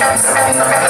Eu não sei o que